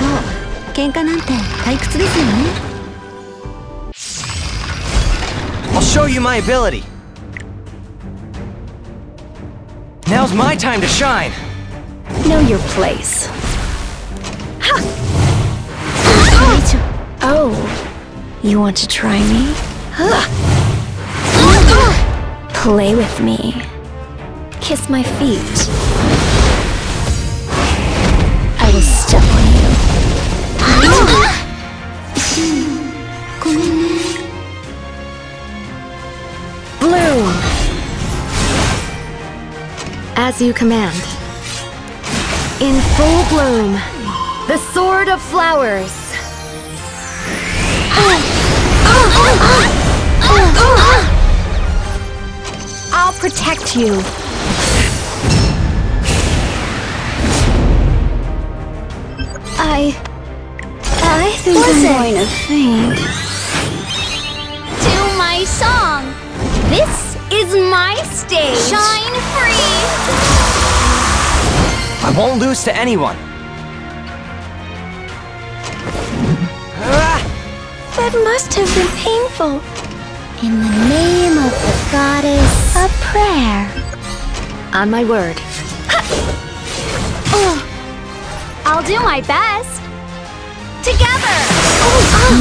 そう喧嘩なんて退屈ですよね I'll show you my ability. Now's my time to shine. Know your place Oh You want to try me? Play with me Kiss my feet As you command In full bloom The Sword of Flowers I'll protect you. I... I think I'm going to faint. Stage. Shine free. I won't lose to anyone. That must have been painful. In the name of the goddess, a prayer. On my word. Oh. I'll do my best. Together.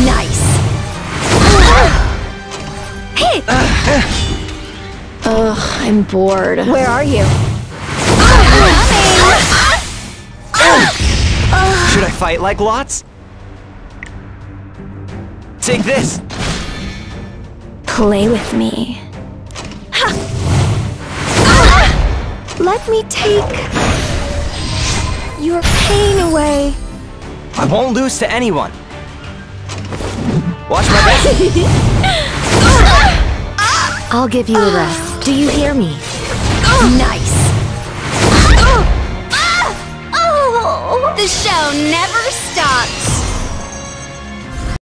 Nice. Hey! Ugh, uh. I'm bored. Where are you? Should I fight like lots? Take this! Play with me. Let me take your pain away. I won't lose to anyone. Watch my back. I'll give you a rest. Do you hear me? Nice. Oh, the show never stops.